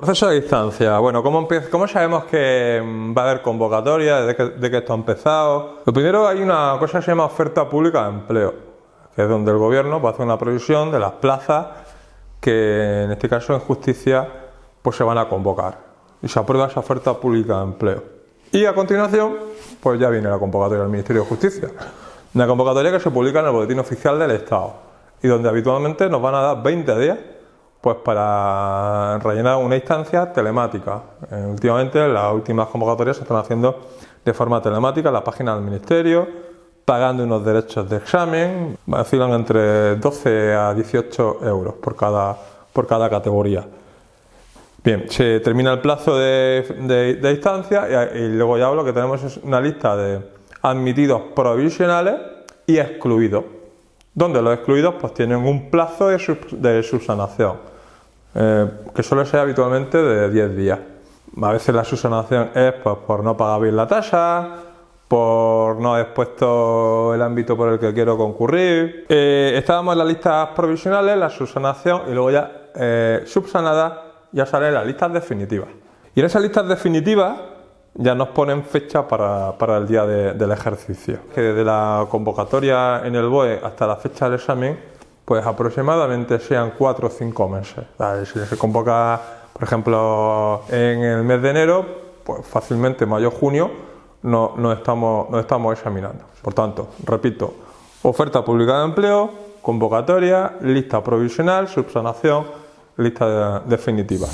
Proceso de distancia. Bueno, ¿cómo, cómo sabemos que mm, va a haber convocatoria, de que, esto ha empezado? Lo primero hay una cosa que se llama oferta pública de empleo, que es donde el gobierno va a hacer una previsión de las plazas que en este caso en justicia pues se van a convocar y se aprueba esa oferta pública de empleo. Y a continuación, pues ya viene la convocatoria del Ministerio de Justicia. Una convocatoria que se publica en el Boletín Oficial del Estado y donde habitualmente nos van a dar 20 días pues para rellenar una instancia telemática. Eh, últimamente las últimas convocatorias se están haciendo de forma telemática en la página del Ministerio, pagando unos derechos de examen, vacilan entre 12 a 18 euros por cada, por cada categoría. Bien, se termina el plazo de, de, instancia y, luego ya lo que tenemos es una lista de admitidos provisionales y excluidos, donde los excluidos pues tienen un plazo de, subsanación, eh, que suele ser habitualmente de 10 días. A veces la subsanación es pues, por no pagar bien la tasa, por no haber puesto el ámbito por el que quiero concurrir. Eh, estábamos en las listas provisionales, la subsanación y luego ya eh, subsanada ya salen las listas definitivas. Y en esas listas definitivas ya nos ponen fecha para, el día del ejercicio. Que desde la convocatoria en el BOE hasta la fecha del examen, pues aproximadamente sean cuatro o cinco meses. Si se convoca, por ejemplo, en el mes de enero, pues fácilmente mayo-junio no, no, estamos, no estamos examinando. Por tanto, repito, oferta pública de empleo, convocatoria, lista provisional, subsanación lista definitiva.